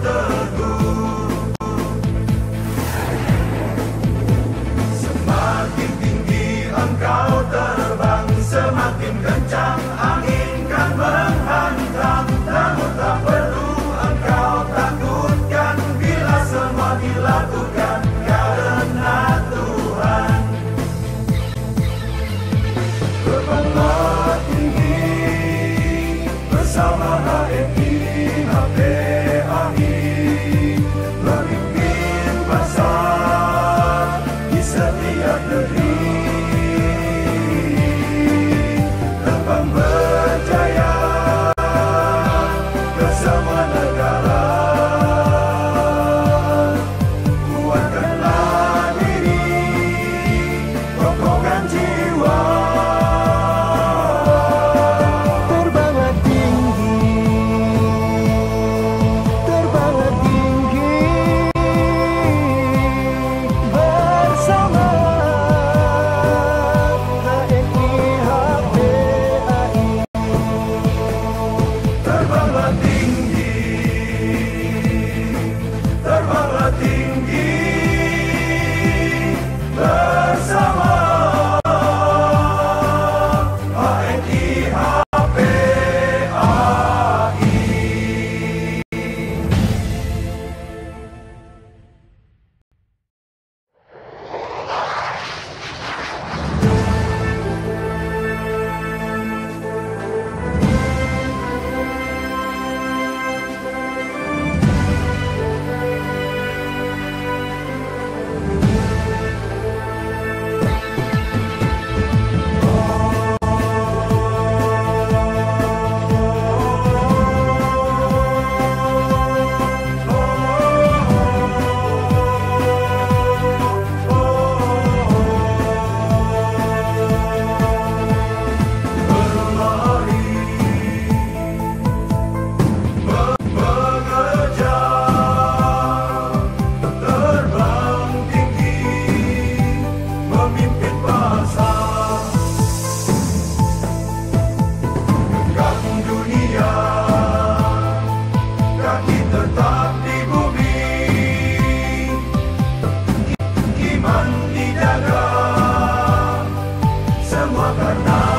The Cruz. pernah